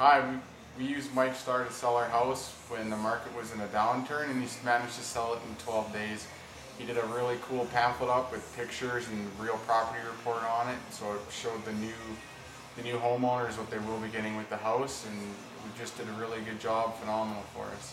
Hi, we, we used Mike Star to sell our house when the market was in a downturn, and he managed to sell it in 12 days. He did a really cool pamphlet up with pictures and real property report on it, so it showed the new the new homeowners what they will be getting with the house, and we just did a really good job, phenomenal for us.